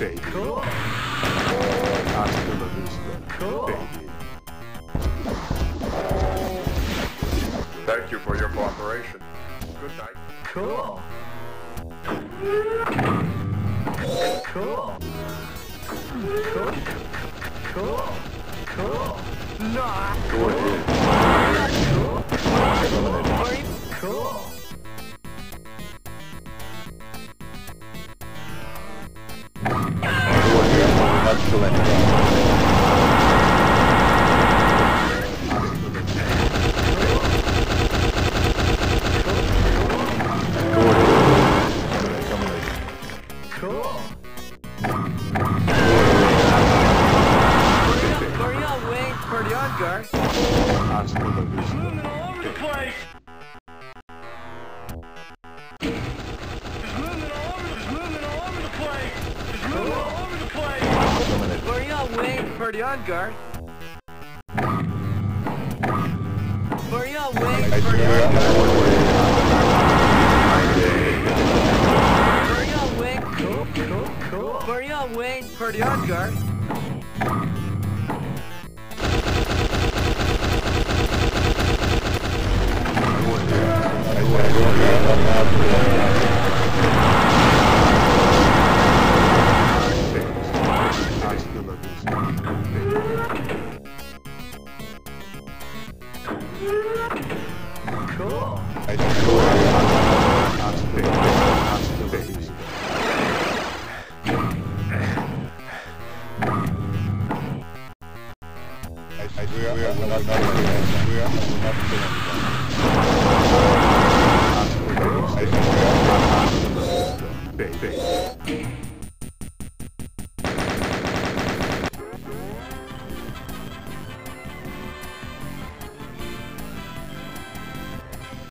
Cool. Cool. Thank you for your cooperation. Good night. Cool. Cool. Cool. Cool. Cool. Nah. Go ahead. Cool. Cool. Hurry on, Gar. moving all over the place. All over the place. Hurry up, Wayne. Hurry on, Gar. Hurry up, Wayne. Hurry on, Gar. Hurry up, Wayne. Cool, cool, cool. Hurry up, Wayne. Hurry on, Gar. Go ahead. good looking. Cool. I don't doing anything. We are,